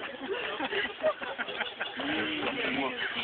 Thank you.